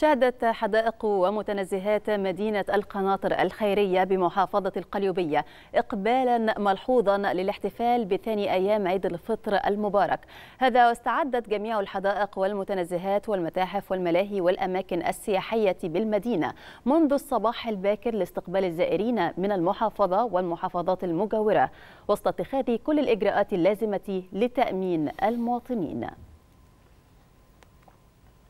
شهدت حدائق ومتنزهات مدينة القناطر الخيرية بمحافظة القليوبية إقبالا ملحوظا للاحتفال بثاني أيام عيد الفطر المبارك. هذا واستعدت جميع الحدائق والمتنزهات والمتاحف والملاهي والأماكن السياحية بالمدينة منذ الصباح الباكر لاستقبال الزائرين من المحافظة والمحافظات المجاورة. وسط اتخاذ كل الإجراءات اللازمة لتأمين المواطنين.